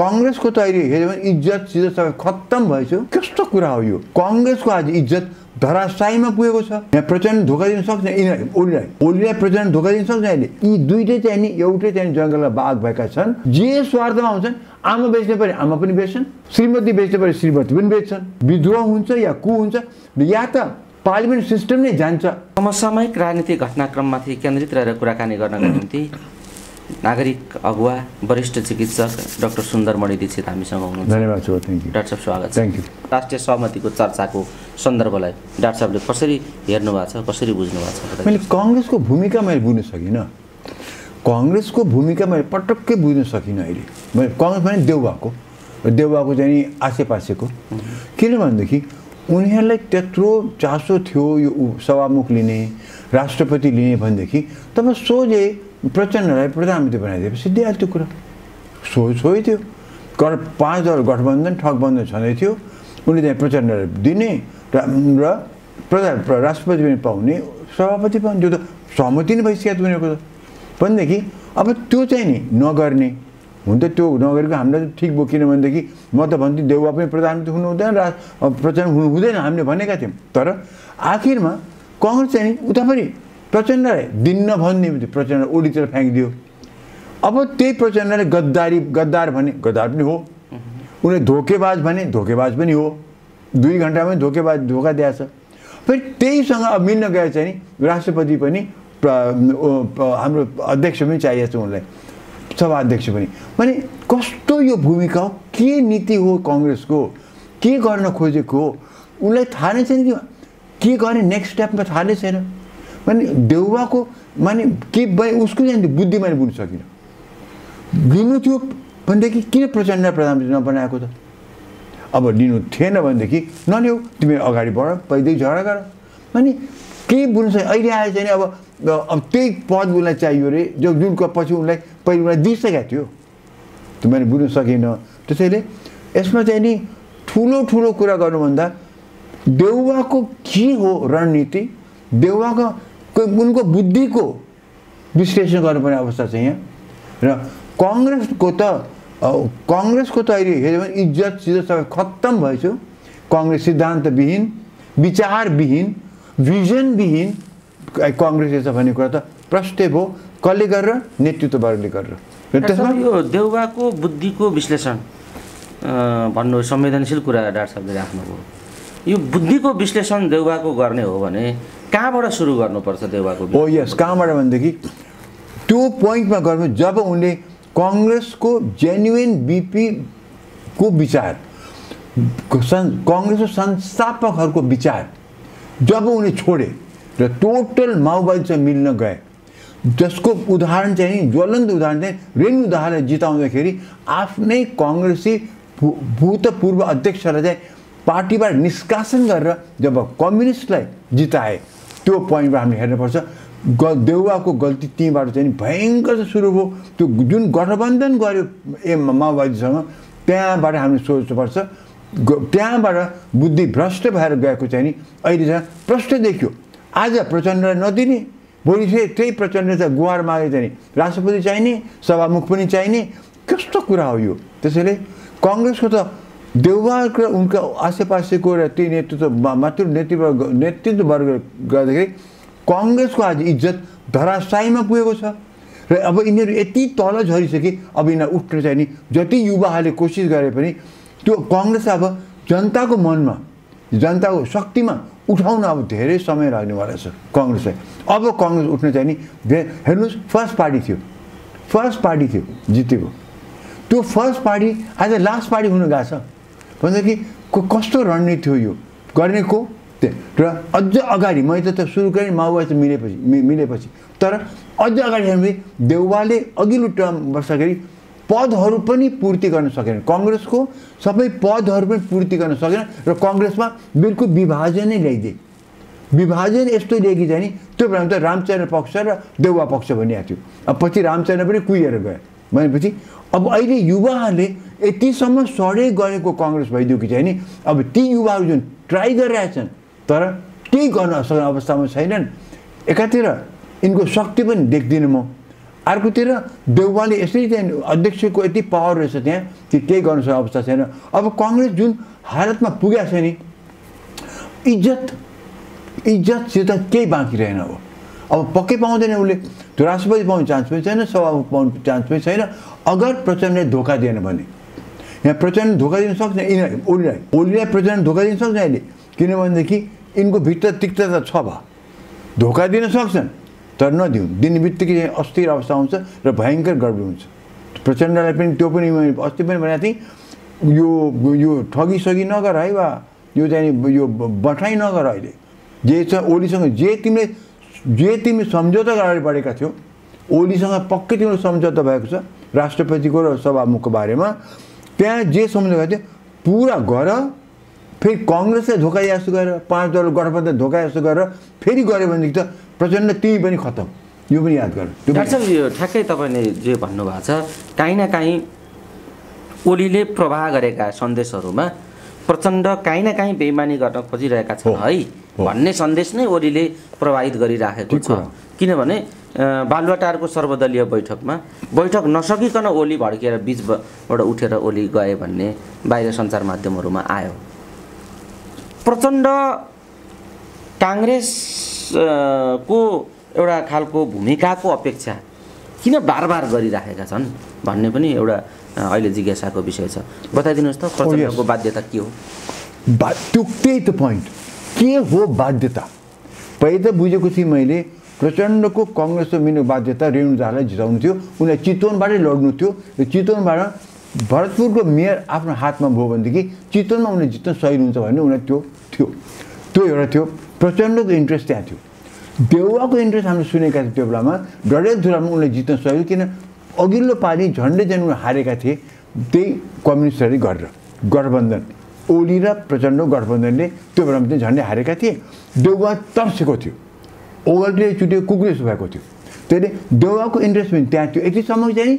कङ्ग्रेसको त अहिले हेऱ्यो भने इज्जत सिजत सबै खत्तम भएछ कस्तो कुरा हो यो कङ्ग्रेसको आज इज्जत धराशायीमा पुगेको छ यहाँ प्रचण्ड धोका दिन सक्छ यिनीहरू ओलीलाई ओलीलाई प्रचण्ड धोका दिन सक्छ अहिले यी दुइटै चाहिँ एउटै चाहिँ जङ्गलमा बाघ भएका छन् जे स्वार्थमा हुन्छन् आमा बेच्ने पऱ्यो आमा पनि बेच्छन् श्रीमती बेच्ने पऱ्यो श्रीमती पनि बेच्छन् विद्रोह हुन्छ या कु हुन्छ या त पार्लिमेन्ट सिस्टम नै जान्छ समसामयिक राजनीतिक घटनाक्रममाथि केन्द्रित रहेर कुराकानी गर्नका निम्ति नागरिक अगुवा वरिष्ठ चिकित्सक डाक्टर सुन्दरमणि दीक्षित हामीसँग हुनुहुन्छ। धन्यवाद छ थ्याङ्क यू डाक्टर साहब स्वागत छ। थ्याङ्क यू राष्ट्रिय सहमतिको चर्चाको सन्दर्भलाई डाक्टर साहबले कसरी हेर्नु भएको छ कसरी बुझ्नु भएको छ? मैले कङ्ग्रेसको भूमिका मैले बुझ्न सकिनँ। कङ्ग्रेसको भूमिका मैले पटक्कै बुझ्न सकिनँ अहिले। मैले कङ्ग्रेस भने देउवाको देउवाको चाहिँ आसेपासेको। किनभनेदेखि उनीहरूलाई त्यत्रो चासो थियो यो सभामुख लिने राष्ट्रपति लिने भनेदेखि तब सोझे प्रचण्डलाई प्रधानमन्त्री बनाइदिएपछि सिद्धिहाल्यो त्यो कुरा। सो सोही थियो गठ पाँच दल गठबन्धन ठगबन्धन छँदै थियो। उनले त्यहाँ प्रचण्डलाई दिने र प्रधान प्र- राष्ट्रपति पनि पाउने सभापति पाउने त्यो त सहमति नै भइसकेको थियो उनीहरूको त। भनेदेखि अब त्यो चाहिँ नि नगर्ने। हुन त त्यो नगरेको हामीलाई त ठिक भयो किनभनेदेखि म त भन्थेँ देउवा पनि प्रधानमन्त्री हुनु हुँदैन रा प्रचण्ड हुनु हुँदैन हामीले भनेका थियौँ। तर आखिरमा कङ्ग्रेस चाहिँ नि उता पनि प्रचण्डलाई दिन्न भन्ने प्रचण्ड ओलीतिर फ्याँकिदियो। अब त्यही प्रचण्डले गद्दारी गद्दार भने गद्दार पनि हो। उनले धोकेबाज भने धोकेबाज पनि हो। दुई घन्टामै धोकेबाज धोका दिएछ। फेरि त्यहीसँग अब मिल्न गए चाहिँ राष्ट्रपति पनि हाम्रो अध्यक्ष पनि चाहिएको छ उनलाई। सभा अध्यक्ष पनि। भने कस्तो यो भूमिका हो? के नीति हो कङ्ग्रेसको? के गर्न खोजेको हो? उसलाई थाहा नै छैन कि के गर्ने? नेक्स्ट स्टेपमा थाहा नै छैन। भने देउवाको माने के भए उसको चाहिँ बुद्धि मैले बुझ्न सकिनँ। लिनु थियो भनेदेखि किन प्रचण्ड प्रधानमन्त्री नबनाएको त? अब लिनु थिएन भनेदेखि नल्याऊ तिमी अगाडि बढ पहिल्यै झगडा गर। अनि केही बुझ्नु सक्यो अहिले आए चाहिँ अब अब त्यही पद उसलाई चाहियो अरे जो जुनको पछि उसलाई पहिले उसलाई दिइसकेको थियो। त्यो मैले बुझ्न सकिनँ। त्यसैले यसमा चाहिँ नि ठुलो ठुलो कुरा गर्नुभन्दा देउवाको के हो रणनीति? देउवाको उनको बुद्धिको विश्लेषण गर्नुपर्ने अवस्था छ यहाँ। र कङ्ग्रेसको त कङ्ग्रेसको त अहिले हेऱ्यो भने इज्जत सिजत सबै खत्तम भएछ। कङ्ग्रेस सिद्धान्तविहीन विचारविहीन भिजनविहीन कङ्ग्रेस रहेछ भन्ने कुरा त प्रष्टै भयो। कसले गरेर? नेतृत्ववर्गले गरेर। त्यसमा यो देउवाको बुद्धिको विश्लेषण भन्नु संवेदनशील कुरा डाक्टर साहबले राख्नुभयो। यो बुद्धिको विश्लेषण देउवाको गर्ने हो भने कहाँबाट सुरु गर्नुपर्छ देउवाको ओ यस कहाँबाट भनेदेखि त्यो पोइन्टमा गर्नु जब उनले कङ्ग्रेसको जेन्युन बिपीको विचार कङ्ग्रेसको संस्थापकहरूको विचार जब उनले छोडे र टोटल माओवादीसँग मिल्न गए जसको उदाहरण चाहिँ ज्वलन्त उदाहरण चाहिँ रेणु दाहाललाई जिताउँदाखेरि आफ्नै कङ्ग्रेसी भूतपूर्व अध्यक्षलाई चाहिँ पार्टीबाट निष्कासन गरेर जब कम्युनिस्टलाई जिताए त्यो पोइन्टबाट हामीले हेर्नुपर्छ ग देउवाको गल्ती त्यहीँबाट चाहिँ भयङ्कर सुरु भयो। त्यो जुन गठबन्धन गर्यो ए माओवादीसँग त्यहाँबाट हामीले सोच्नुपर्छ त्यहाँबाट बुद्धि भ्रष्ट भएर गएको चाहिँ नि अहिले चाहिँ प्रष्ट देखियो। आज प्रचण्डलाई नदिने भोलि फेरि त्यही प्रचण्ड चाहिँ गुहार मागे चाहिँ राष्ट्रपति चाहिने सभामुख पनि चाहिने कस्तो कुरा हो यो? त्यसैले कङ्ग्रेसको त देउवा र उनका आसेपासेको र त्यही नेतृत्व मा- मातृ नेतृत्व नेतृत्ववर्ग गर्दाखेरि कङ्ग्रेसको आज इज्जत धराशायीमा पुगेको छ। र अब यिनीहरू यति तल झरिसके अब यिनीहरू उठ्न चाहिँ नि जति युवाहरूले कोसिस गरे पनि त्यो कङ्ग्रेस अब जनताको मनमा जनताको शक्तिमा उठाउन अब धेरै समय लाग्नेवाला छ कङ्ग्रेसलाई। अब कङ्ग्रेस उठ्न चाहिँ नि हेर्नुहोस् फर्स्ट पार्टी थियो। फर्स्ट पार्टी थियो जितेको। त्यो फर्स्ट पार्टी आज लास्ट पार्टी हुन गएको छ। भनेदेखि को कस्तो रणनीति हो यो? गर्नेको? त्यो र अझ अगाडि मैले त सुरु गरेँ माओवादी मिलेपछि मि- मिलेपछि। तर अझ अगाडि भने देउवाले अघिल्लो टर्म बस्दाखेरि पदहरू पनि पूर्ति गर्न सकेन कङ्ग्रेसको सबै पदहरू पनि पूर्ति गर्न सकेन र कङ्ग्रेसमा बिल्कुल विभाजन ल्याइदिए। विभाजन यस्तो दिए कि चाहिँ नि त्यो बेलामा त रामचन्द्र पक्ष र देउवा पक्ष भनिएको थियो। अब पछि रामचन्द्र पनि कुहिएर गए। भनेपछि अब अहिले युवाहरूले यतिसम्म सडै गरेको कङ्ग्रेस भइदियो कि चाहिँ नि। अब ती युवाहरू जुन ट्राई गरिरहेछन् तर केही गर्न सक्ने अवस्थामा छैनन्। एकातिर यिनको शक्ति पनि देख्दिनँ म। अर्कोतिर देउवाले यसरी चाहिँ अध्यक्षको यति पावर रहेछ त्यहाँ त्यो केही गर्न सक्ने अवस्था छैन। अब कङ्ग्रेस जुन हालतमा पुगेको छ नि इज्जत इज्जतसित केही बाँकी रहेन अब। अब पक्कै पाउँदैन उसले। त्यो राष्ट्रपति पाउने चान्स पनि छैन सभामुख पाउने चान्स पनि छैन। अगर प्रचण्डले धोका दिएन भने यहाँ प्रचण्ड धोका दिन सक्छ यिनीहरू ओलीलाई ओलीलाई प्रचण्ड धोका दिन सक्छ अहिले? किनभनेदेखि यिनको भित्र तिक्तता छ भए धोका दिन सक्छन् तर नदिउँ दिने बित्तिकै अस्थिर अवस्था आउँछ र भयङ्कर गडबडी हुन्छ। प्रचण्डलाई पनि त्यो पनि मैले अस्ति पनि भनेको थिएँ यो यो ठगी सगी नगर है वा यो चाहिँ यो बठाइ नगर अहिले। जे छ ओलीसँग जे तिमीले जे तिमी सम्झौता अगाडि बढेका थियौ ओलीसँग पक्कै तिम्रो सम्झौता भएको छ राष्ट्रपतिको र सभामुखको बारेमा त्यहाँ जे सम्झौता थियो पुरा गर फेरि कङ्ग्रेसलाई धोका जस्तो गरेर पाँच दल गठबन्धन धोका जस्तो गरेर फेरि गऱ्यो भनेदेखि त प्रचण्ड तिमी पनि खतम यो पनि याद गर यो ठ्याक्कै तपाईँले जे भन्नुभएको छ काहीँ न काहीँ ओलीले प्रवाह गरेका सन्देशहरूमा प्रचण्ड काहीँ न काहीँ बेइमानी गर्न खोजिरहेका छन् हो। भन्ने सन्देश नै ओलीले प्रभावित गरिराखेको छ। किनभने बालुवाटारको सर्वदलीय बैठकमा बैठक नसकिकन ओली भड्किएर बिचबाट उठेर ओली गए भन्ने बाहिर सञ्चार माध्यमहरूमा आयो। प्रचण्ड काङ्ग्रेस अ, को एउटा खालको भूमिकाको अपेक्षा किन बार बार गरिराखेका छन् भन्ने पनि एउटा अहिले जिज्ञासाको विषय छ। बताइदिनुहोस् त प्रचण्डको बाध्यता के हो? त्यो त्यही त पोइन्ट के हो बाध्यता? पहिले बुझेको थिएँ मैले प्रचण्डको कङ्ग्रेसको मिल्ने बाध्यता रेणुदालाई जिताउनु थियो। उनलाई चितवनबाटै लड्नु थियो। र चितवनबाट भरतपुरको मेयर आफ्नो हातमा भयो भनेदेखि चितवनमा उनले जित्न सही हुन्छ भन्ने उनलाई त्यो थियो। त्यो एउटा थियो। प्रचण्डको इन्ट्रेस्ट त्यहाँ थियो। देउवाको इन्ट्रेस्ट हामीले सुनेका थियौँ त्यो बेलामा। डडेलधुरामा उनले जित्न सक्यो किन अघिल्लो पालि झन्डै झन् हारेका थिए त्यही कम्युनिस्टहरू गरेर। गठबन्धन। ओली र प्रचण्ड गठबन्धनले त्यो बेलामा चाहिँ झन्डै हारेका थिए। देउवा तर्सेको थियो। ओगल्टीले चुट्यो कुकुरेस भएको थियो। त्यसले देउवाको इन्ट्रेस्ट पनि त्यहाँ थियो। यतिसम्म चाहिँ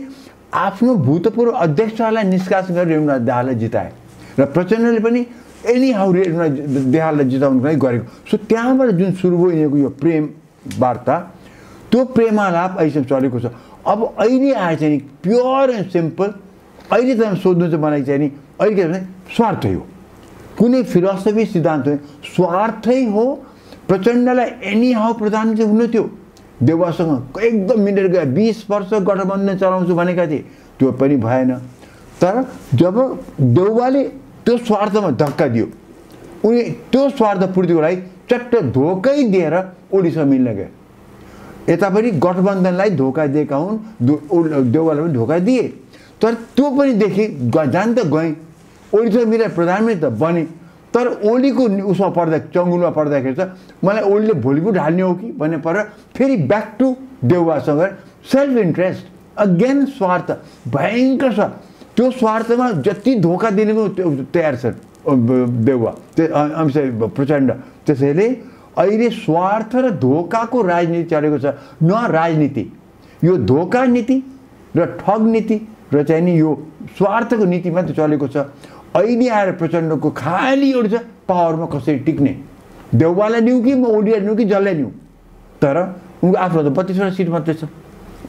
आफ्नो भूतपूर्व अध्यक्षलाई निष्कासन गरेर रेणुनाथ दाहाललाई जिताए। र प्रचण्डले पनि एनी हाउ रेणुनाथ दाहाललाई जिताउनुको लागि गरेको। सो त्यहाँबाट जुन सुरु भयो यिनीहरूको यो प्रेम वार्ता त्यो प्रेमालाप अहिलेसम्म चलेको छ। अब अहिले आएर चाहिँ प्योर एन्ड सिम्पल अहिले त सोध्नु चाहिँ मलाई चाहिँ नि अहिले के भने स्वार्थै हो। कुनै फिलोसफी सिद्धान्त स्वार्थै हो प्रचण्डलाई एनी हाउ प्रधानमन्त्री हुनु थियो। देवासँग एकदम मिलेर गयो बिस वर्ष गठबन्धन चलाउँछु भनेका थिए। त्यो पनि भएन। तर जब देउवाले त्यो स्वार्थमा धक्का दियो उनी त्यो स्वार्थ पूर्तिको लागि चट्ट धोकै दिएर ओलीसँग मिल्न गयो यता पनि गठबन्धनलाई धोका दिएका हुन् देउवालाई पनि धोका दिए। तर त्यो पनि देखेँ जान त गएँ। ओलीसँग मिलेर प्रधानमन्त्री त बने। तर ओलीको उसमा पर्दा चङ्गुलमा पर्दाखेरि त मलाई ओलीले भोलि पो ढाल्ने हो कि भन्ने पर फेरि ब्याक टु देउवासँग सेल्फ इन्ट्रेस्ट अगेन स्वार्थ। भयङ्कर छ त्यो स्वार्थमा जति धोका दिने पनि त्यो तयार ब- देउवा। त्यो प्रचण्ड। त्यसैले अहिले स्वार्थ र धोकाको राजनीति चलेको छ न राजनीति। यो धोका नीति र ठग नीति र चाहिँ नि यो स्वार्थको नीति मात्र चलेको छ। अहिले आएर प्रचण्डको खालि एउटा छ पावरमा कसरी टिक्ने? देउवालाई लिउँ कि म ओडिया लिउँ कि जसलाई लिउँ तर उनको आफ्नो त बत्तिसवटा सिट मात्रै छ।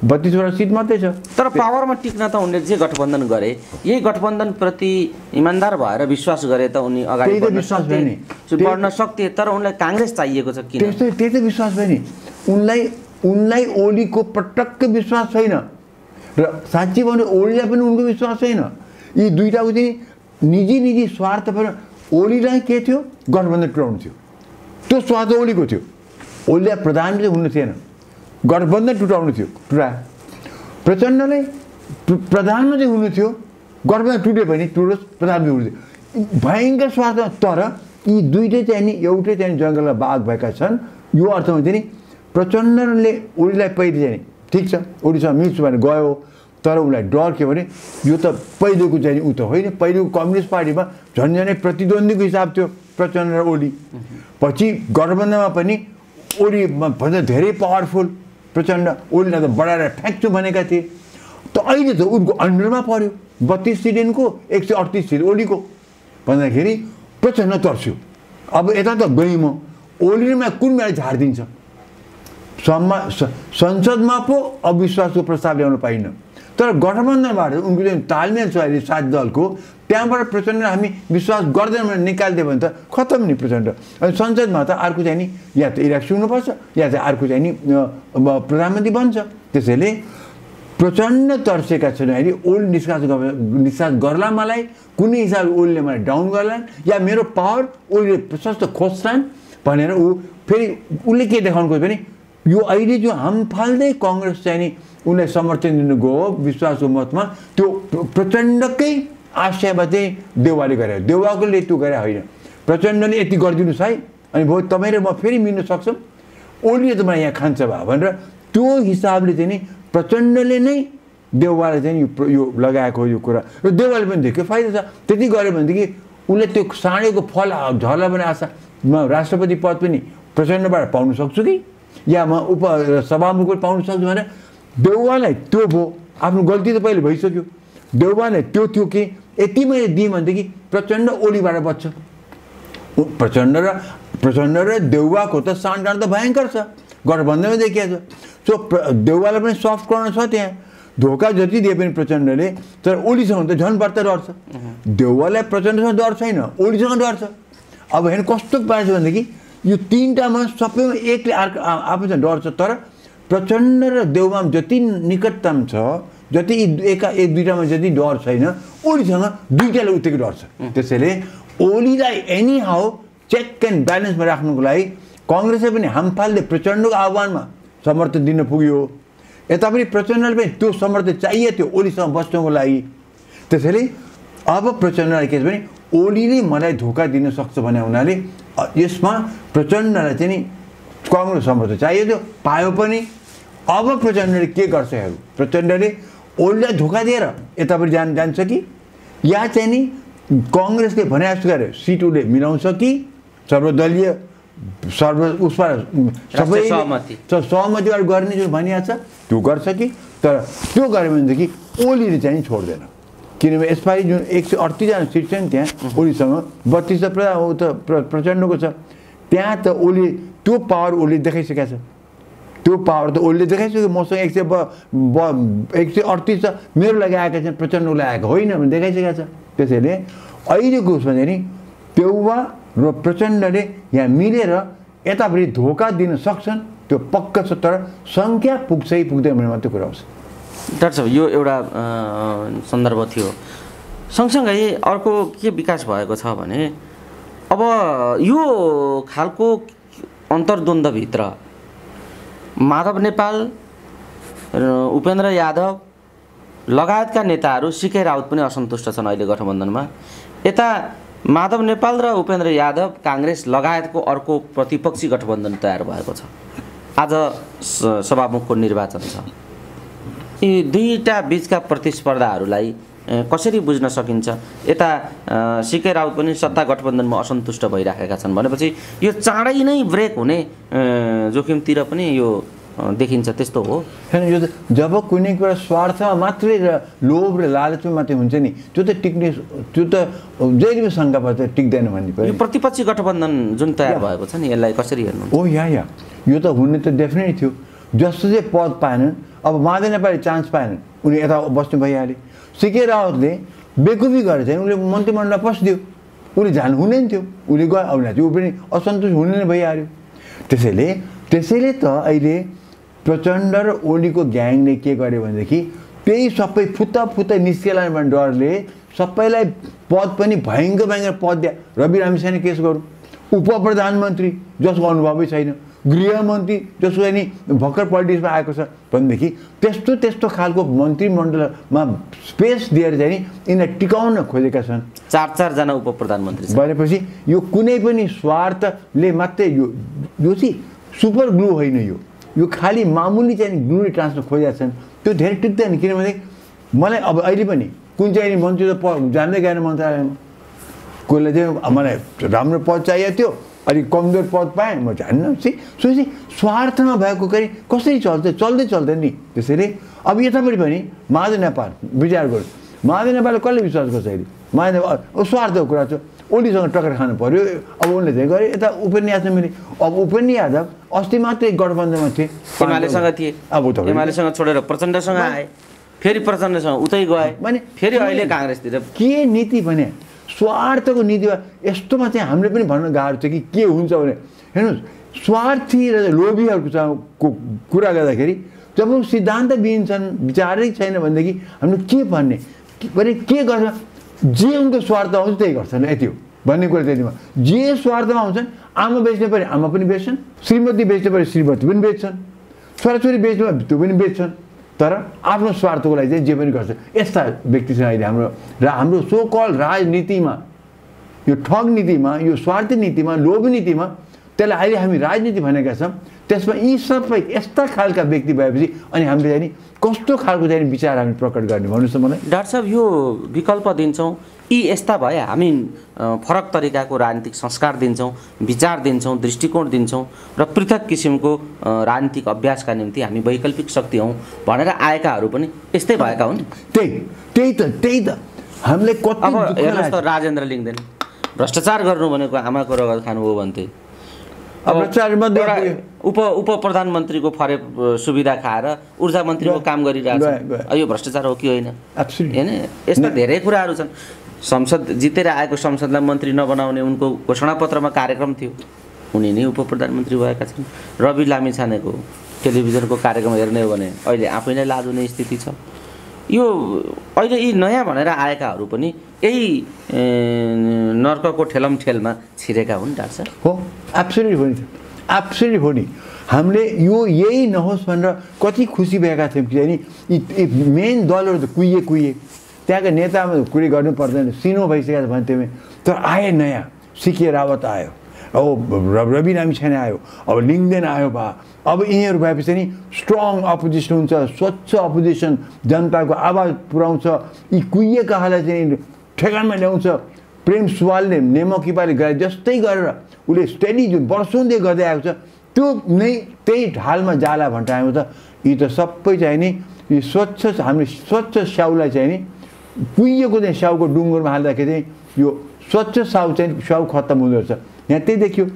बत्तिसवटा सिट मात्रै छ। तर पावरमा टिक्न त उनले जे गठबन्धन गरे। यही गठबन्धनप्रति इमान्दार भएर विश्वास गरे त उनी अगाडि विश्वास बढ्न सक्थे तर उनलाई काङ्ग्रेस चाहिएको छ किन? त्यस्तै त्यही त विश्वास भयो नि। उनलाई उनलाई ओलीको पटक्क विश्वास छैन। र साँच्ची भन्यो ओलीलाई पनि उनको विश्वास छैन। यी दुइटाको चाहिँ निजी निजी स्वार्थ पर ओलीलाई के थियो? गठबन्धन टुटाउनु थियो। त्यो स्वार्थ ओलीको थियो। ओलीलाई प्रधानमन्त्री हुनु थिएन। गठबन्धन टुटाउनु थियो। टुटायो प्रचण्डलाई प्र- प्रधानमन्त्री हुनु थियो। गठबन्धन टुट्यो भने टुटोस् प्रधानमन्त्री हुनु थियो। भयङ्कर स्वार्थ। तर यी दुइटै चाहिँ एउटै चाहिँ जङ्गलमा बाघ भएका छन्। यो अर्थमा चाहिँ नि प्रचण्डले ओलीलाई पहिले चाहिँ ठिक छ। ओलीसँग मिल्छु भने गयो। तर उसलाई डर के भने यो त पहिलेको चाहिँ ऊ त होइन। पहिलेको कम्युनिस्ट पार्टीमा झन्झनै प्रतिद्वन्द्वीको हिसाब थियो प्रचण्ड र ओली। पछि गठबन्धनमा पनि ओली भन्दा धेरै पावरफुल प्रचण्ड ओलीलाई त बढाएर फ्याँक्छु भनेका थिए। त अहिले त उनको अन्डरमा पर्यो बत्तिस सिट एक सय अडतिस सिट ओलीको। भन्दाखेरि प्रचण्ड तर्स्यो। अब यता त गएँ म ओलीमा कुन बेला झारिदिन्छ संसदमा पो अविश्वासको प्रस्ताव ल्याउन पाइन्न। तर गठबन्धनबाट उनको जुन तालमेल छ अहिले सात दलको त्यहाँबाट प्रचण्ड हामी विश्वास गर्दैन भनेर निकालिदियो भने त खतम नि प्रचण्ड। अनि संसदमा त अर्को चाहिँ नि या त इलेक्सन हुनुपर्छ या चाहिँ अर्को चाहिँ नि प्रधानमन्त्री बन्छ। त्यसैले प्रचण्ड तर्सेका छन् अहिले ओल्ड निष्कास निष्कास गर्ला मलाई कुनै हिसाबले ओल्डले मलाई डाउन गर्लान् या मेरो पावर ओल्डले प्रशस्त खोज्छन् भनेर ऊ फेरि उसले के देखाउनु खोज्यो भने यो अहिले जो हाम फाल्दै कङ्ग्रेस चाहिँ नि उसलाई समर्थन दिनु गयो विश्वासको मतमा त्यो प्र- प्रचण्डकै आशयमा चाहिँ देउवाले गरे देउवाकोले त्यो गरे होइन प्रचण्डले यति गरिदिनुहोस् है अनि भयो तपाईँ र म फेरि मिल्न सक्छौँ ओलीले त मलाई यहाँ खान्छ भा भनेर त्यो हिसाबले चाहिँ नि प्रचण्डले नै देउवालाई चाहिँ यो लगाएको यो कुरा र देउवाले पनि देख्यो फाइदा छ त्यति गऱ्यो भनेदेखि उसले त्यो साँडेको फल झर्ला भने आशा म राष्ट्रपति पद पनि प्रचण्डबाट पाउन सक्छु कि या म उप सभामुखबाट पाउन सक्छु भने देउवालाई त्यो भयो आफ्नो गल्ती त पहिले भइसक्यो। देउवालाई त्यो थियो कि यति मैले दिएँ भनेदेखि प्रचण्ड ओलीबाट बच्छ। प्रचण्ड र प्रचण्ड र देउवाको त साँडगाँड त भयङ्कर छ। गठबन्धनमै देखिएको छ। सो देउवालाई पनि सफ्ट कर्नर छ त्यहाँ। धोका जति दिए पनि प्रचण्डले तर ओलीसँग त झन् बढ्ता डर छ। देउवालाई प्रचण्डसँग डर छैन ओलीसँग डर छ। अब हेर्नु कस्तो पाएछ भनेदेखि यो तिनवटामा सबैमा एकले अर्को आफूसँग डर छ तर प्रचण्ड र देउवामा जति निकटतम छ जति एका एक दुईवटामा जति डर छैन ओलीसँग दुईवटाले उत्तिकै डर छ। त्यसैले ओलीलाई एनी हाउ चेक एन्ड ब्यालेन्समा राख्नुको लागि कङ्ग्रेसले पनि हामफालले प्रचण्डको आह्वानमा समर्थन दिन पुग्यो। यता पनि प्रचण्डले पनि त्यो समर्थन चाहियो थियो ओलीसँग बस्नुको लागि। त्यसैले अब प्रचण्डलाई के छ भने ओलीले मलाई धोका दिन सक्छ भने हुनाले यसमा प्रचण्डलाई चाहिँ नि कङ्ग्रेस समर्थन चाहियो थियो पायो पनि अब प्रचण्डले के गर्छ हेरौँ। प्रचण्डले ओलीलाई धोका दिएर यतापट्टि जान जान्छ कि या चाहिँ नि कङ्ग्रेसले भने जस्तो गरेर सिट उसले मिलाउँछ कि सर्वदलीय सर्व उसमा सबै सहमति। सहमतिबाट गर्ने जुन भनिएको छ त्यो गर्छ कि तर त्यो गऱ्यो भनेदेखि ओलीले चाहिँ छोड्दैन। किनभने यसपालि जुन एक सय अडतिसजना सिट छ नि त्यहाँ ओलीसँग बत्तिस त प्र ऊ त प्र प्रचण्डको छ। त्यहाँ त ओली त्यो पावर ओली देखाइसकेको छ त्यो पावर त ओलीले देखाइसक्यो मसँग एक सय ब एक सय अडतिस छ मेरो लागि आएका छन् प्रचण्डको लागि आएको होइन भने देखाइसकेको छ त्यसैले अहिलेको उसमा चाहिँ नि पेउवा र प्रचण्डले यहाँ मिलेर यतापट्टि धोका दिन सक्छन् त्यो पक्का छ तर सङ्ख्या पुग्छ पुग्दैन भने मात्रै कुरा आउँछ डाक्टर यो एउटा सन्दर्भ थियो। सँगसँगै अर्को के विकास भएको छ भने अब यो खालको अन्तर्द्वन्द्वभित्र माधव नेपाल उपेन्द्र यादव लगायतका नेताहरू सिके राउत पनि असन्तुष्ट छन् अहिले गठबन्धनमा यता माधव नेपाल र उपेन्द्र यादव काङ्ग्रेस लगायतको अर्को प्रतिपक्षी गठबन्धन तयार भएको छ आज सभामुखको निर्वाचन छ यी दुईवटा बिचका प्रतिस्पर्धाहरूलाई कसरी बुझ्न सकिन्छ? यता सिके राउत पनि सत्ता गठबन्धनमा असन्तुष्ट भइराखेका छन् भनेपछि यो चाँडै नै ब्रेक हुने जोखिमतिर पनि यो देखिन्छ त्यस्तो हो। होइन यो त जब कुनै कुरा स्वार्थमा मात्रै र लोभ र लालचमा मात्रै हुन्छ नि त्यो त टिक्ने त्यो त जहिले पनि शङ्का पर्छ टिक्दैन भन्ने पनि प्रतिपक्षी गठबन्धन जुन तयार भएको छ नि यसलाई कसरी हेर्नु ओ या या। यो त हुने त डेफिनेट थियो। जस्तो चाहिँ पद पाएनन् अब माधव नेपाली चान्स पाएनन् उनी यता बस्नु भइहाले। सिके रावतले बेकुफी गरेर चाहिँ उसले मन्त्रीमण्डलमा पसिदियो उसले जानु हुँदैन थियो। उसले गयो चाहिँ ऊ पनि असन्तुष्ट हुने नै भइहाल्यो। त्यसैले त्यसैले त अहिले प्रचण्ड र ओलीको ग्याङले के गर्यो भनेदेखि त्यही सबै फुत्ता फुत्ता निस्केला भन्ने डरले सबैलाई पद पनि भयङ्कर भयङ्कर पद दिए। रवि रामसाने केस गरौँ उप प्रधानमन्त्री जसको अनुभवै छैन। गृहमन्त्री जसको चाहिँ नि भर्खर पोलिटिक्समा आएको छ भनेदेखि त्यस्तो त्यस्तो खालको मन्त्रीमण्डलमा स्पेस दिएर चाहिँ नि यिनीलाई टिकाउन खोजेका छन्। चार चारजना उप प्रधानमन्त्री भनेपछि यो कुनै पनि स्वार्थले मात्रै यो यो चाहिँ सुपर ग्लु होइन यो। यो खालि मामुली चाहिँ ग्लुले ट्रान्सफर खोजेका छन्। त्यो धेरै टिक्दैन किनभने मलाई अब अहिले पनि कुन चाहिँ मन्त्री त प जान्दै गएन मन्त्रालयमा। कोहीलाई चाहिँ मलाई राम्रो पद चाहिएको थियो। अलिक कमजोर पद पाएँ म जान्न सी सो चाहिँ स्वार्थमा भएको करि कसरी चल्छ चल्दै चल्दैन नि। त्यसैले अब यतापट्टि पनि माधव नेपाल विचार गर्नु। माधव नेपालले कसले विश्वास गर्छ अहिले? अब स्वार्थको कुरा छ। ओलीसँग टक्कर खानु पऱ्यो अब उनले चाहिँ गरे यता उपेन्द्र यादव मिले अब उपेन्द्र यादव अस्ति मात्रै गठबन्धनमा थिए। एमालेसँग थिए। अब एमालेसँग छोडेर प्रचण्डसँग आए। फेरि प्रचण्डसँग उतै गए। भने फेरि अहिले काङ्ग्रेसतिर। के नीति भने स्वार्थको नीतिमा यस्तोमा चाहिँ हामीले पनि भन्न गाह्रो छ कि के हुन्छ भने हेर्नुहोस् स्वार्थी र लोभीहरूको कुरा गर्दाखेरि जब सिद्धान्त बिन्छन् विचारै छैन भनेदेखि हामीले के भन्ने भने के गर्छ? जे उनको स्वार्थ आउँछ त्यही गर्छन् यति हो। भन्ने कुरा त्यतिमा। जे स्वार्थमा आउँछन् आमा बेच्ने पऱ्यो आमा पनि बेच्छन् श्रीमती बेच्ने पऱ्यो श्रीमती पनि बेच्छन् छोराछोरी बेच्नु त्यो पनि बेच्छन्। तर आफ्नो स्वार्थको लागि चाहिँ जे पनि गर्छ यस्ता व्यक्तिसँग अहिले हाम्रो र हाम्रो सो कल राजनीतिमा यो ठग नीतिमा यो स्वार्थी नीतिमा लोभ नीतिमा त्यसलाई अहिले हामी राजनीति भनेका छौँ। त्यसमा यी सबै यस्ता खालका व्यक्ति भएपछि अनि हामीले चाहिँ नि कस्तो खालको चाहिँ नि विचार हामी प्रकट गर्ने भन्नुहोस् त मलाई? डाक्टर साहब यो विकल्प दिन्छौँ। यी यस्ता भए हामी फरक तरिकाको राजनीतिक संस्कार दिन्छौँ विचार दिन्छौँ दृष्टिकोण दिन्छौँ र पृथक किसिमको राजनीतिक अभ्यासका निम्ति हामी वैकल्पिक शक्ति हौँ भनेर आएकाहरू पनि यस्तै भएका हुन्। त्यही त्यही त त्यही त। हामीले कति अब हेर्नुहोस् त। राजेन्द्र लिङ्गदेन। भ्रष्टाचार गर्नु भनेको आमाको रगत खानुभयो भन्थे अब भ्रष्टाचारमध्ये एउटा पुग्यो। उप उप प्रधानमन्त्रीको फरे सुविधा खाएर ऊर्जा मन्त्रीको काम गरिरहेको यो भ्रष्टाचार हो कि होइन. होइन? यस्ता धेरै कुराहरू छन्। संसद जितेर आएको संसदलाई मन्त्री नबनाउने उनको घोषणापत्रमा कार्यक्रम थियो। उनी नै उप प्रधानमन्त्री भएका छन्। रवि लामिछानेको टेलिभिजनको कार्यक्रम हेर्ने हो भने अहिले आफै नै लाज हुने स्थिति छ। यो अहिले यी नयाँ भनेर आएकाहरू पनि यही नर्कको ठेलम ठेलमा छिरेका हुन् डाक्टर हो एब्सोल्युट हो नि एब्सोल्युट हो नि हामीले यो यही नहोस् भनेर कति खुसी भएका थियौँ कि नि यी यी मेन दलहरू त कुहिए कुहिए। त्यहाँका नेतामा कुरै गर्नु पर्दैन। सिनो भइसकेको छ भन्थ्यौँ तर आए नयाँ। सिके रावत आयो। अब रवि लामिछाने आयो। अब लिङ्गदेन आयो बा अब यिनीहरू भएपछि नि स्ट्रङ अपोजिसन हुन्छ। स्वच्छ अपोजिसन जनताको आवाज पुऱ्याउँछ। यी कुहिएकाहरूलाई चाहिँ ठेगानमा ल्याउँछ। प्रेम सुवालले नेमो किपाले गरे जस्तै गरेर उसले स्टडी जुन वर्षौँदै गर्दै आएको छ त्यो नै त्यही ढालमा जाला भन्टा आएको त यी त सबै चाहिँ नि यी स्वच्छ हामीले स्वच्छ स्याउलाई चाहिँ नि कुहिएको चाहिँ स्याउको डुङ्गरमा हाल्दाखेरि चाहिँ यो स्वच्छ साउ चाहिँ स्याउ खत्तम हुँदो रहेछ। यहाँ त्यही देखियो।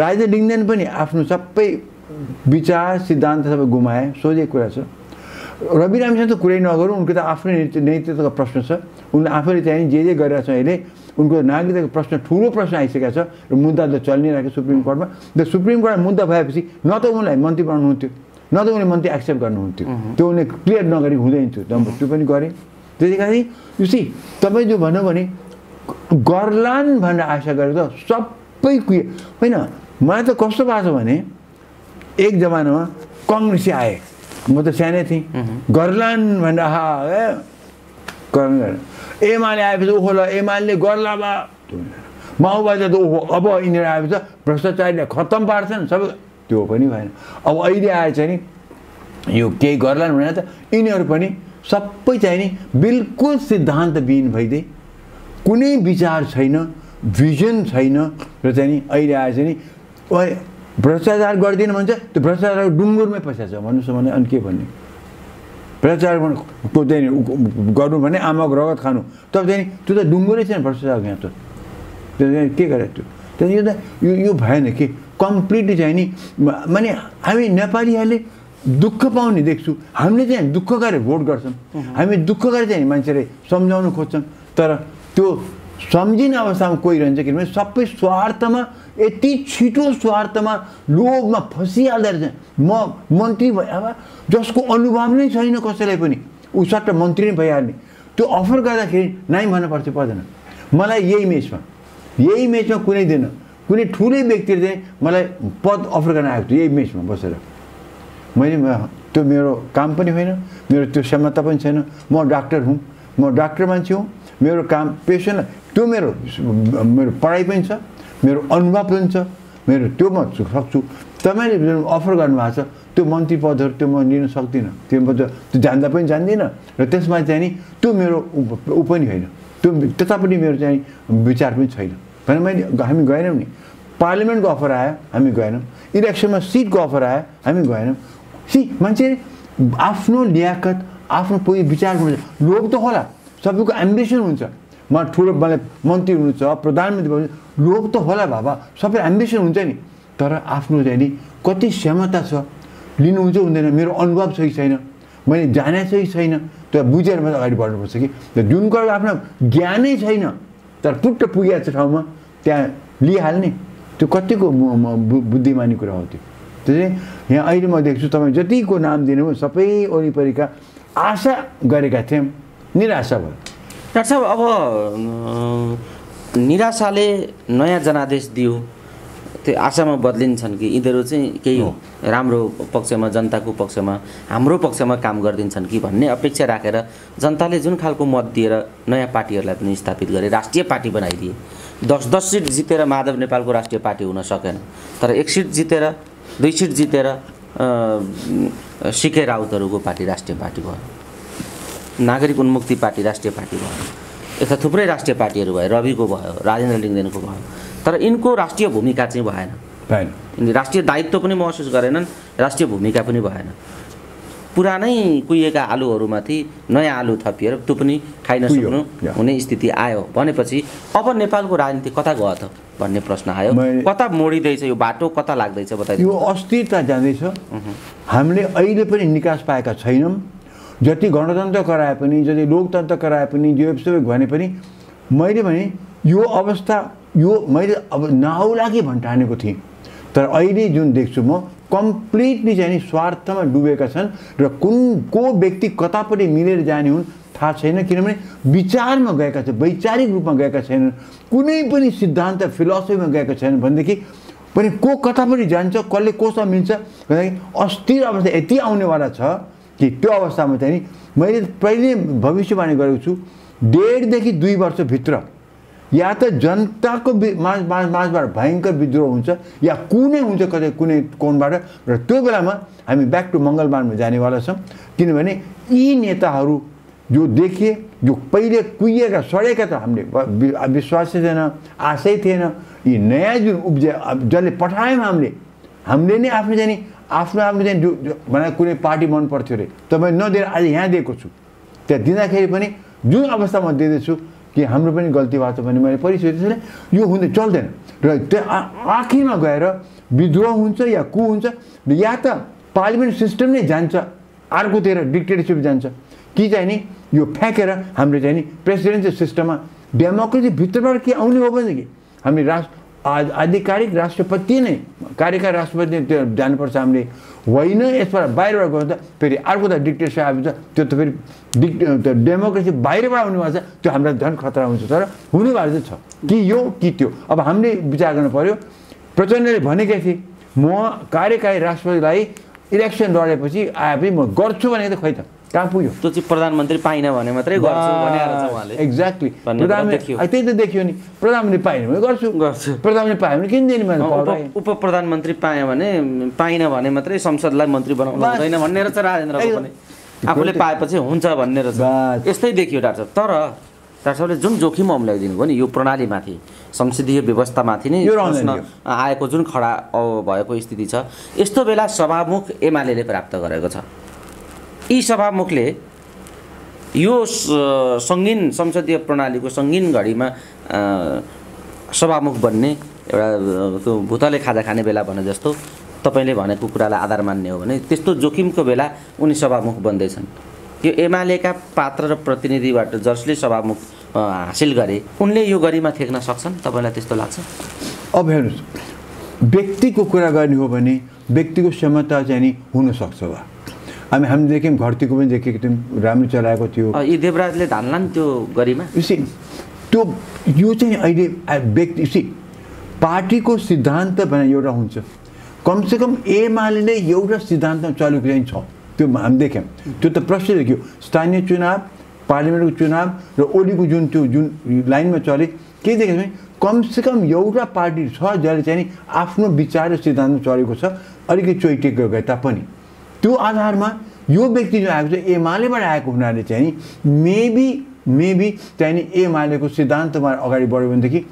राजा लिङ्गदेन पनि आफ्नो सबै विचार सिद्धान्त सबै गुमाए। सोझै कुरा छ। रवि रामसँग त कुरै नगरौँ उनको त आफ्नै नेतृ- नेतृत्वको प्रश्न छ। उनले आफैले चाहिँ जे जे गरिरहेको छ अहिले उनको नागरिकताको प्रश्न ठुलो प्रश्न आइसकेको छ। र मुद्दा त चलि रहेको सुप्रिम कोर्टमा। र सुप्रिम कोर्टमा मुद्दा भएपछि न त उनलाई मन्त्री बनाउनुहुन्थ्यो न त उनले मन्त्री एक्सेप्ट गर्नुहुन्थ्यो। त्यो उनले क्लियर नगरी हुँदैन थियो नम्बर त्यो पनि गरेँ। त्यसै कारण यो सी तपाईँ जो भन्यो भने गर्लान् भनेर आशा गरेको त सबै कुहे होइन मलाई त कस्तो भएको छ भने एक जमानामा कङ्ग्रेसी आए। म त सानै थिएँ गर्लान् भनेर आहा एमाले आएपछि ओहो ल एमाले गर्ला बा माओवादी त ओहो अब यिनीहरू आएपछि भ्रष्टाचारीले खत्तम पार्छन् सबै त्यो पनि भएन। अब अहिले आए चाहिँ नि यो केही गर्लान् भनेर त यिनीहरू पनि सबै चाहिँ नि बिल्कुल सिद्धान्तविहीन भइदिए। कुनै विचार छैन भिजन छैन र चाहिँ नि अहिले चाहिँ नि भ्रष्टाचार गर्दिनँ भन्छ त्यो भ्रष्टाचार डुङ्गुरमै पसेको छ भन्नुहोस् न मलाई अनि के भन्ने? भ्रष्टाचार चाहिँ गर्नु भने आमाको रगत खानु। तर चाहिँ नि त्यो त डुङ्गुरै छैन भ्रष्टाचार यहाँ त। त्यो के गरे त्यो? त्यहाँदेखि यो त यो यो भएन कि? कम्प्लिटली चाहिँ नि माने हामी नेपालीहरूले दुःख पाउने देख्छु। हामीले चाहिँ दुःख गरेर भोट गर्छौँ। हामी दुःख गरेर चाहिँ मान्छेले सम्झाउनु खोज्छौँ। तर त्यो सम्झिने अवस्थामा कोही रहन्छ किनभने सबै स्वार्थमा यति छिटो स्वार्थमा लोभमा फसिहाल्दो रहेछ म मन्त्री भए अब जसको अनुभव नै छैन कसैलाई पनि ऊ सट्ट मन्त्री नै भइहाल्ने त्यो अफर गर्दाखेरि नाइ भन्नु पर्छ पर्दैन मलाई यही मेचमा यही मेचमा कुनै दिन कुनै ठुलै व्यक्तिले चाहिँ मलाई पद अफर गर्न आएको थियो यही मेचमा बसेर मैले त्यो मेरो काम पनि होइन मेरो त्यो क्षमता पनि छैन म डाक्टर हुँ म डाक्टर मान्छे हुँ मेरो काम पेसन त्यो मेरो मेरो पढाइ पनि छ मेरो अनुभव पनि छ मेरो त्यो म सक्छु। तपाईँले जुन अफर गर्नुभएको छ त्यो मन्त्री पदहरू त्यो म लिन सक्दिनँ। त्यो म त त्यो जान्दा पनि जान्दिनँ र त्यसमा चाहिँ नि त्यो मेरो ऊ पनि होइन। त्यो त्यतापट्टि मेरो चाहिँ विचार पनि छैन। भने मैले हामी गएनौँ नि। पार्लियामेन्टको अफर आयो हामी गएनौँ। इलेक्सनमा सिटको अफर आयो हामी गएनौँ। सी मान्छे आफ्नो ल्याकत आफ्नो कोही विचार हुन्छ लोभ त होला। सबैको एम्बिसन हुन्छ। म ठुलो मलाई मन्त्री हुनु छ प्रधानमन्त्री भन्नु लोभ त होला बाबा सबै एम्बिसन हुन्छ नि। तर आफ्नो चाहिँ नि कति क्षमता छ लिनुहुन्छ हुँदैन मेरो अनुभव सही छैन? मैले जाने सही छैन? त्यो बुझेर मात्रै अगाडि बढ्नुपर्छ कि। जुनको आफ्नो ज्ञानै छैन तर पुट्ट पुगेको छ ठाउँमा त्यहाँ लिइहाल्ने त्यो कतिको बुद्धिमानी कुरा हो त्यो। त्यो यहाँ अहिले म देख्छु तपाईँ जतिको नाम दिनुभयो सबै वरिपरिका आशा गरेका थियौँ। निराशा भयो। डाक्टर साहब अब निराशाले नयाँ जनादेश दियो। त्यो आशामा बदलिन्छन् कि यिनीहरू चाहिँ केही राम्रो पक्षमा जनताको पक्षमा हाम्रो पक्षमा काम गरिदिन्छन् कि भन्ने अपेक्षा राखेर जनताले जुन खालको मत दिएर नयाँ पार्टीहरूलाई पनि स्थापित गरे राष्ट्रिय पार्टी बनाइदिए। दस दस सिट जितेर माधव नेपालको राष्ट्रिय पार्टी हुन सकेन। तर एक सिट जितेर दुई सिट जितेर सिके राउतहरूको पार्टी राष्ट्रिय पार्टी भयो। नागरिक उन्मुक्ति पार्टी राष्ट्रिय पार्टी भयो। यस्ता थुप्रै राष्ट्रिय पार्टीहरू भयो रविको भयो राजेन्द्र लिङ्गदेनको भयो। तर यिनको राष्ट्रिय भूमिका चाहिँ भएन। भएन। राष्ट्रिय दायित्व पनि महसुस गरेनन् राष्ट्रिय भूमिका पनि भएन। पुरानै कुहिएका आलुहरूमाथि नयाँ आलु थपिएर त्यो पनि खाइ नसक्नु हुने स्थिति आयो। भनेपछि अब नेपालको राजनीति कता गयो त भन्ने प्रश्न आयो। कता मोडिँदैछ यो बाटो कता लाग्दैछ बताइ यो अस्थिरता जाँदैछ। हामीले अहिले पनि निकास पाएका छैनौँ। जति गणतन्त्र गराए पनि जति लोकतन्त्र गराए पनि जो सबै भने पनि मैले भने यो अवस्था यो मैले अब नआउला कि भन्ठानेको थिएँ। तर अहिले जुन देख्छु म कम्प्लिटली चाहिँ नि स्वार्थमा डुबेका छन् र कुन को व्यक्ति कतापट्टि मिलेर जाने हुन् थाहा छैन किनभने विचारमा गएका छन् वैचारिक रूपमा गएका छैनन् कुनै पनि सिद्धान्त फिलोसफीमा गएका छैनन् भनेदेखि पनि को कतापट्टि जान्छ कसले कोसँग मिल्छ भन्दाखेरि अस्थिर अवस्था यति आउनेवाला छ कि त्यो अवस्थामा चाहिँ मैले पहिले भविष्यवाणी गरेको छु डेढदेखि दुई वर्षभित्र या त जनताको माझ माझ माझबाट भयङ्कर विद्रोह हुन्छ या कुनै हुन्छ कतै कुनै कोणबाट र त्यो बेलामा हामी ब्याक टु मङ्गलबारमा जानेवाला छौँ। किनभने यी नेताहरू जो देखिए जो पहिले कुहिएका सडेका त हामीले विश्वासै थिएन आशै थिएन। यी नयाँ जुन उब्जे जसले पठायौँ हामीले हामीले नै आफ्नो चाहिँ नि आफ्नो आफ्नो चाहिँ भनेर कुनै पार्टी मन पर्थ्यो अरे। त मैले नदिएर आज यहाँ दिएको छु। त्यहाँ दिँदाखेरि पनि जुन अवस्थामा दिँदैछु कि हाम्रो पनि गल्ती भएको छ भने मैले परिचय त्यसैले यो हुँदै चल्दैन। र त्यो आखिरमा गएर विद्रोह हुन्छ या कु हुन्छ या त पार्लिमेन्ट सिस्टम नै जान्छ अर्कोतिर डिक्टेटरसिप जान्छ। कि चाहिँ नि यो फ्याँकेर हामीले चाहिँ नि प्रेसिडेन्सियल सिस्टममा डेमोक्रेसी भित्रबाट के आउने हो भनेदेखि हामी राष्ट्र आधिकारिक राष्ट्रपति नै कार्यकारी राष्ट्रपति त्यो जानुपर्छ हामीले। होइन यसबाट बाहिरबाट गयो त फेरि अर्को त डिक्टेटरसिप आएपछि त्यो त फेरि डिक् त्यो डेमोक्रेसी बाहिरबाट आउने भएको छ त्यो हामीलाई झन् खतरा हुन्छ। तर हुनेवाला चाहिँ छ। कि यो कि त्यो। अब हामीले विचार गर्नु पऱ्यो प्रचण्डले भनेकै थिए म कार्यकारी राष्ट्रपतिलाई इलेक्सन लडेपछि आएपछि म गर्छु भनेको त खोइ त। कहाँ पुग्यो? त्यो चाहिँ प्रधानमन्त्री पाइन भने मात्रै गर्छु एक्ज्याक्टली प्रधानमन्त्री त्यही त देखियो नि। प्रधानमन्त्री पाएन भने गर्छु। गर्छु। प्रधानमन्त्री पाएँ भने किन दिने मैले उप प्रधानमन्त्री पाएँ भने पाइन भने मात्रै संसदलाई मन्त्री बनाउनु हुँदैन भन्ने रहेछ राजेन्द्र आफूले पाएपछि हुन्छ भन्ने रहेछ। यस्तै देखियो डाक्टर तर डाक्टर साहबले जुन जोखिम अम्ल्याइदिनु भयो नि यो प्रणालीमाथि संसदीय व्यवस्थामाथि नै आएको जुन खडा भएको स्थिति छ यस्तो बेला सभामुख एमाले प्राप्त गरेको छ। यी सभामुखले यो सङ्गीन संसदीय प्रणालीको सङ्गीन घडीमा सभामुख बन्ने एउटा त्यो भुतले खाजा खाने बेला भने जस्तो तपाईँले भनेको कुरालाई आधार मान्ने हो भने त्यस्तो जोखिमको बेला उनी सभामुख बन्दैछन्। यो एमालेका पात्र र प्रतिनिधिबाट जसले सभामुख हासिल गरे उनले यो गरिमा थेक्न सक्छन्? तपाईँलाई त्यस्तो लाग्छ? अब हेर्नुहोस् व्यक्तिको कुरा गर्ने हो भने व्यक्तिको क्षमता चाहिँ नि हुनसक्छ वा? हामी हामी देख्यौँ घरतीको पनि देखेको थियौँ राम्रो चलाएको थियो। यी देवराजले धान्ला नि त्यो गरिमा? त्यो यो चाहिँ अहिले व्यक्ति सी पार्टीको सिद्धान्त भने एउटा हुन्छ। कमसेकम एमाले नै एउटा सिद्धान्त चलेको चाहिँ छ। त्यो हामी देख्यौँ। त्यो त प्रश्न देखियो। स्थानीय चुनाव पार्लिमेन्टको चुनाव र ओलीको जुन त्यो जुन लाइनमा चले के देखेको भने कमसेकम एउटा पार्टी छ जसले चाहिँ आफ्नो विचार र सिद्धान्त चलेको छ। अलिकति चोइटेको गए तापनि। त्यो आधारमा यो व्यक्ति जो आएको छ एमालेबाट आएको हुनाले चाहिँ नि मेबी मेबी चाहिँ नि एमालेको सिद्धान्तमा अगाडि बढ्यो भनेदेखि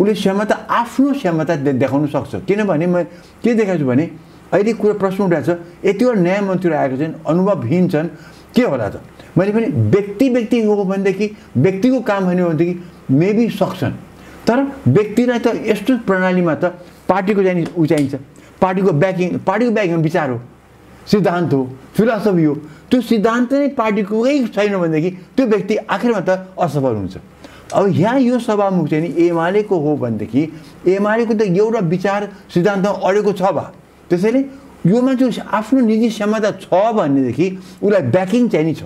उसले क्षमता आफ्नो क्षमता देखाउन सक्छ। किनभने म के देखाएको छु भने अहिले कुरा प्रश्न उठाएको छ यतिवटा नयाँ मन्त्रीहरू आएको छन् अनुभवहीन छन् के होला त? मैले पनि व्यक्ति व्यक्ति हो भनेदेखि व्यक्तिको काम भन्यो भनेदेखि मेबी सक्छन्। तर व्यक्तिलाई त यस्तो प्रणालीमा त पार्टीको चाहिँ ऊ चाहिन्छ पार्टीको ब्याकिङ पार्टीको ब्याकिङ विचार हो। सिद्धान्त हो फिलोसफी हो। त्यो सिद्धान्त नै पार्टीकै छैन भनेदेखि त्यो व्यक्ति आखिरमा त असफल हुन्छ। अब यहाँ यो सभामुख चाहिँ नि एमालेको हो भनेदेखि एमालेको त एउटा विचार सिद्धान्त अडेको छ भए त्यसैले यो मान्छे आफ्नो निजी क्षमता छ भनेदेखि उसलाई ब्याकिङ चाहिँ नि छ।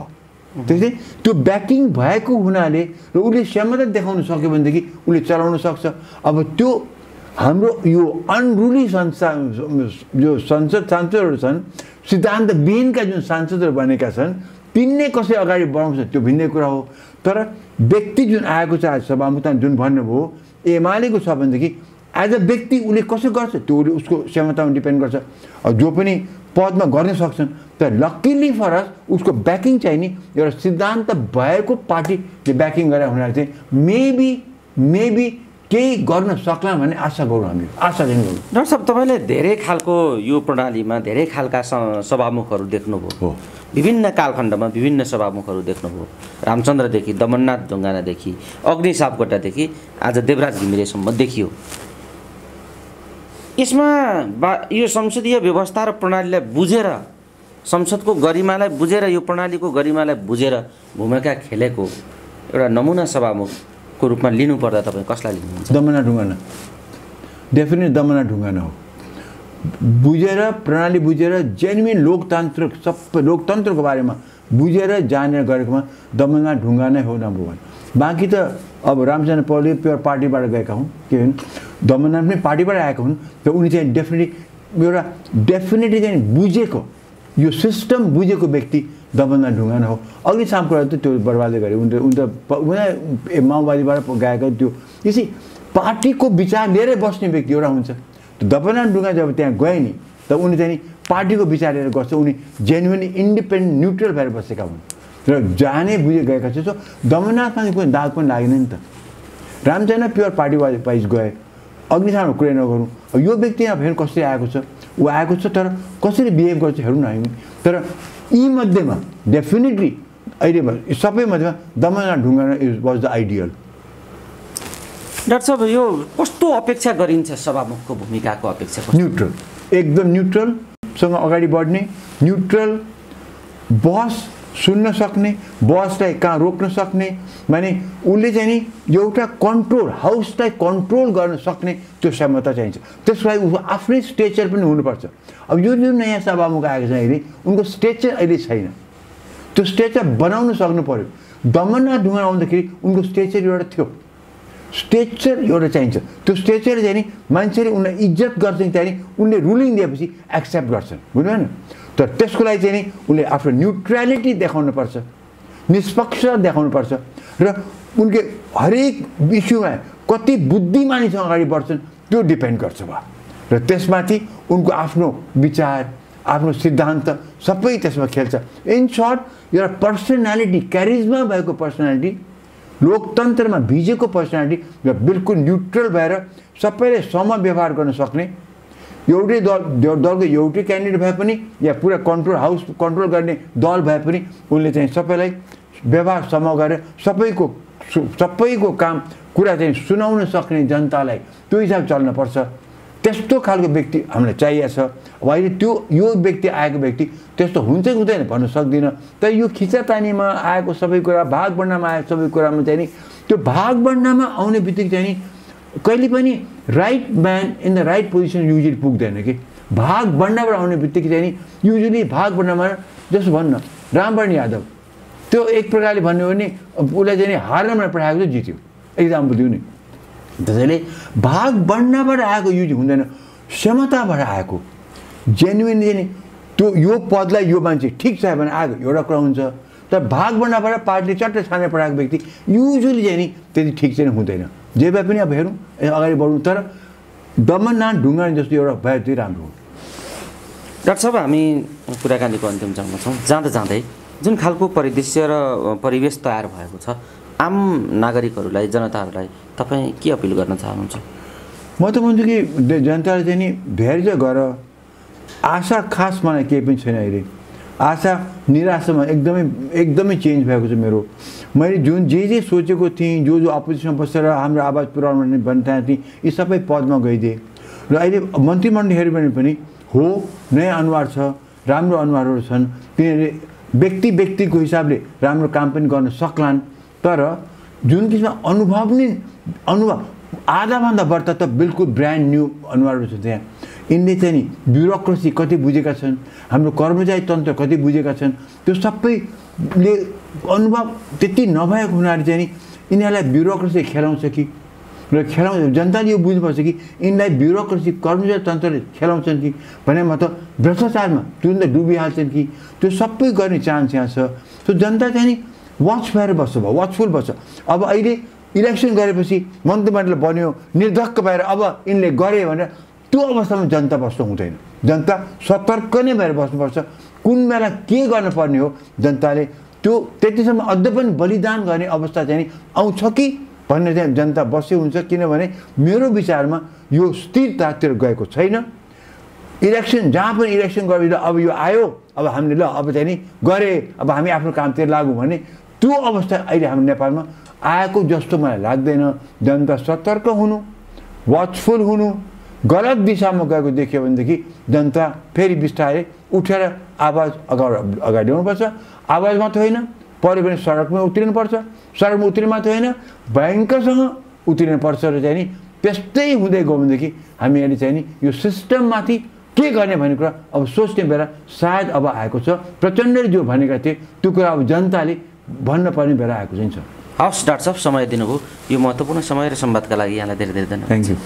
त्यसै त्यो ब्याकिङ भएको हुनाले र उसले क्षमता देखाउन सक्यो भनेदेखि उसले चलाउन सक्छ। अब त्यो हाम्रो यो अनरुली संस्था जो संसद सांसदहरू छन् सिद्धान्तविहीनका जुन सांसदहरू बनेका छन् तिनले कसै अगाडि बढाउँछ त्यो भिन्नै कुरा हो। तर व्यक्ति जुन आएको छ आज सभामुखमा जुन भन्नुभयो एमालेको छ भनेदेखि एज अ व्यक्ति उसले कसो गर्छ त्यो उसले उसको क्षमतामा डिपेन्ड गर्छ। जो पनि पदमा गर्न सक्छन् तर लक्किली फरस उसको ब्याकिङ चाहिँ नि एउटा सिद्धान्त भएको पार्टीले ब्याकिङ गरेर हुनाले चाहिँ मेबी मेबी केही गर्न सक्ला भन्ने आशा गरौँ हामी। आशा चाहिँ गरौँ। डाक्टर साहब तपाईँले धेरै खालको यो प्रणालीमा धेरै खालका सभामुखहरू देख्नुभयो। हो। विभिन्न कालखण्डमा विभिन्न सभामुखहरू देख्नुभयो। रामचन्द्रदेखि दमननाथ ढुङ्गानादेखि अग्नि सापकोटादेखि आज देवराज घिमिरेसम्म देखियो। यसमा बा यो संसदीय व्यवस्था र प्रणालीलाई बुझेर संसदको गरिमालाई बुझेर यो प्रणालीको गरिमालाई बुझेर भूमिका खेलेको एउटा नमुना सभामुखको रूपमा लिनुपर्दा तपाईँ कसलाई लिनुहुन्छ? दमना ढुङ्गाना। डेफिनेट दमना ढुङ्गाना हो। बुझेर प्रणाली बुझेर जेन्युन लोकतन्त्र सबै लोकतन्त्रको बारेमा बुझेर जानेर गरेकोमा दमना ढुङ्गा नै हो नम्बर वान बाँकी त अब रामचन्द्र पौडेल प्योर पार्टीबाट गएका हुन् के हुन्? दमना पनि पार्टीबाट आएका हुन् त उनी चाहिँ डेफिनेटली एउटा डेफिनेटली चाहिँ बुझेको यो सिस्टम बुझेको व्यक्ति दमननाथ ढुङ्गाना हो। अघि सामकुरा त त्यो बर्बादै गरे उनी त उनी त प- उनी ए- माओवादीबाट गएका त्यो यसै पार्टीको विचार लिएरै बस्ने व्यक्ति एउटा हुन्छ। दमननाथ ढुङ्गा जब त्यहाँ गए नि त उनी चाहिँ पार्टीको विचार लिएर गर्छ। उनी जेन्युनली इन्डिपेन्डेन्ट न्युट्रल भएर बसेका हुन्। र जाने बुझे गएका छ। सो दमननाथमा चाहिँ कुनै दाग पनि लागेन नि त। रामचन्द्र प्योर पार्टी वाइज गए। अग्निसारमा कुरै नगरौँ। यो व्यक्ति यहाँ फेरि कसरी आएको छ? ऊ आएको छ तर कसरी बिहेभ गर्छ हेरौँ न हामी। तर यी मध्येमा डेफिनेटली अहिले सबै मध्येमा दमना ढुङ्गा is was the ideal doctor साहब यो कस्तो अपेक्षा गरिन्छ सभामुखको भूमिकाको अपेक्षा न्युट्रल एकदम न्युट्रलसँग अगाडि बढ्ने न्युट्रल बस सुन्न सक्ने बसलाई कहाँ रोक्न सक्ने माने उसले चाहिँ नि एउटा कन्ट्रोल हाउसलाई कन्ट्रोल गर्न सक्ने त्यो क्षमता चाहिन्छ। त्यसको लागि उसको आफ्नै स्टेचर पनि हुनुपर्छ। अब यो जुन नयाँ सभामुख आएको छ अहिले उनको स्टेचर अहिले छैन। त्यो स्टेचर बनाउन सक्नु पऱ्यो दमनमा ढुङ्गा आउँदाखेरि उनको स्टेचर एउटा थियो। स्टेचर एउटा चाहिन्छ। त्यो स्टेचर चाहिँ नि मान्छेले उनलाई इज्जत गर्छ त्यहाँदेखि उनले रुलिङ दिएपछि एक्सेप्ट गर्छन्। बुझ्नु तर त्यसको लागि चाहिँ नि उसले आफ्नो न्युट्रालिटी देखाउनुपर्छ निष्पक्ष देखाउनुपर्छ र उनले हरेक इस्युमा कति बुद्धिमानीसँग अगाडि बढ्छन् त्यो डिपेन्ड गर्छ भयो र त्यसमाथि उनको आफ्नो विचार आफ्नो सिद्धान्त सबै त्यसमा खेल्छ। इन सर्ट एउटा पर्सनालिटी क्यारिजमा भएको पर्सनालिटी लोकतन्त्रमा भिजेको पर्सनालिटी र बिल्कुल न्युट्रल भएर सबैले सम व्यवहार गर्न सक्ने एउटै दल दल- दलको एउटै क्यान्डिडेट भए पनि या पुरा कन्ट्रोल हाउस कन्ट्रोल गर्ने दल भए पनि उनले चाहिँ सबैलाई व्यवहार समूह गरेर सबैको सबैको काम कुरा चाहिँ सुनाउन सक्ने जनतालाई त्यो हिसाब चल्नुपर्छ त्यस्तो खालको व्यक्ति हामीलाई चाहिएको छ। अब अहिले त्यो यो व्यक्ति आएको व्यक्ति त्यस्तो हुन्छ कि हुँदैन भन्न सक्दिनँ। तर यो खिचातानीमा आएको सबै कुरा भाग बन्नमा आएको सबै कुरामा चाहिँ नि त्यो भाग बन्नमा आउने बित्तिकै चाहिँ नि कहिले पनि right man in the right position usually पुग्दैन कि भाग बन्नबाट आउने बित्तिकै चाहिँ नि युजली भाग बन्नमा जस्तो भन्न रामवरण यादव त्यो एक प्रकारले भन्यो भने उसलाई चाहिँ नि पठाएको चाहिँ जित्यो इक्जाम्पल दिउँ नि त्यसैले भाग बन्नबाट आएको युज हुँदैन क्षमताबाट आएको जेन्युन चाहिँ त्यो यो पदलाई यो मान्छे ठिक छ भने आएको एउटा कुरा हुन्छ तर भाग बन्नबाट पार्टीले चट्ट छानेर पठाएको व्यक्ति युजली चाहिँ नि त्यति ठिक चाहिँ हुँदैन जे भए पनि अब हेरौँ अगाडि बढौँ तर दमननाथ ढुङ्गा जस्तो एउटा भए चाहिँ राम्रो हो। डाक्टर साहब हामी कुराकानीको अन्तिम चरणमा छौँ। जाँदा जाँदै जुन खालको परिदृश्य र परिवेश तयार भएको छ आम नागरिकहरूलाई जनताहरूलाई तपाईँ के अपिल गर्न चाहनुहुन्छ? म त भन्छु कि जनताले चाहिँ नि धैर्य गर। आशा खास मलाई केही पनि छैन अहिले। आशा निराशामा एकदमै एकदमै चेन्ज भएको छ मेरो। मैले जुन जे जे सोचेको थिएँ जो जो अपोजिसनमा बसेर हाम्रो आवाज पुऱ्याउनु भन्ने भन्ने थिएँ यी सबै पदमा गइदिएँ। र अहिले मन्त्रीमण्डल हेऱ्यो भने पनि हो नयाँ अनुहार छ राम्रो अनुहारहरू छन् तिनीहरूले व्यक्ति व्यक्तिको हिसाबले राम्रो काम पनि गर्न सक्लान्। तर जुन किसिममा अनुभव नै अनुभव आधाभन्दा बढ्ता त बिल्कुल ब्रान्ड न्यू अनुहारहरू छ त्यहाँ। यिनले चाहिँ नि ब्युरोक्रेसी कति बुझेका छन् हाम्रो कर्मचारी तन्त्र कति बुझेका छन् त्यो सबैले अनुभव त्यति नभएको हुनाले चाहिँ नि यिनीहरूलाई ब्युरोक्रेसी खेलाउँछ कि? र खेलाउँछ जनताले यो बुझ्नुपर्छ कि यिनलाई ब्युरोक्रेसी कर्मचारी तन्त्रले खेलाउँछन् कि? भने म त भ्रष्टाचारमा तुरन्त डुबिहाल्छन् कि? त्यो सबै गर्ने चान्स यहाँ छ। त्यो जनता चाहिँ नि वाच भएर बस्छ भयो वाचफुल बस्छ। अब अहिले इलेक्सन गरेपछि मन्त्रीमण्डल बन्यो निर्धक्क भएर अब यिनले गरे भनेर त्यो अवस्थामा जनता बस्नु हुँदैन जनता सतर्क नै भएर बस्नुपर्छ कुन बेला के गर्नुपर्ने हो जनताले त्यो त्यतिसम्म अझ पनि बलिदान गर्ने अवस्था चाहिँ आउँछ कि भन्ने चाहिँ जनता बसे हुन्छ किनभने मेरो विचारमा यो स्थिरतातिर गएको छैन इलेक्सन जहाँ पनि इलेक्सन गरेर अब यो आयो अब हामीले ल अब चाहिँ नि गरे अब हामी आफ्नो कामतिर लागु भने त्यो अवस्था अहिले हाम्रो नेपालमा आएको जस्तो मलाई लाग्दैन जनता सतर्क हुनु वाचफुल हुनु गलत दिशामा गएको देख्यो भनेदेखि जनता फेरि बिस्तारै उठेर आवाज अगाडि अगाडि ल्याउनुपर्छ आवाज मात्रै होइन पऱ्यो भने सडकमा उत्रिनुपर्छ। सडकमा उत्रिनु मात्रै होइन भयङ्करसँग उत्रिनुपर्छ र चाहिँ नि त्यस्तै हुँदै गयो भनेदेखि हामीहरूले चाहिँ नि यो सिस्टममाथि के गर्ने भन्ने कुरा अब सोच्ने बेला सायद अब आएको छ। प्रचण्डले जो भनेका थिए त्यो कुरा अब जनताले भन्न पर्ने बेला आएको चाहिँ छ। हवस् डाक्टर साहब समय दिनुभयो। यो महत्त्वपूर्ण समय र संवादका लागि यहाँलाई धेरै धेरै धन्यवाद। Thank you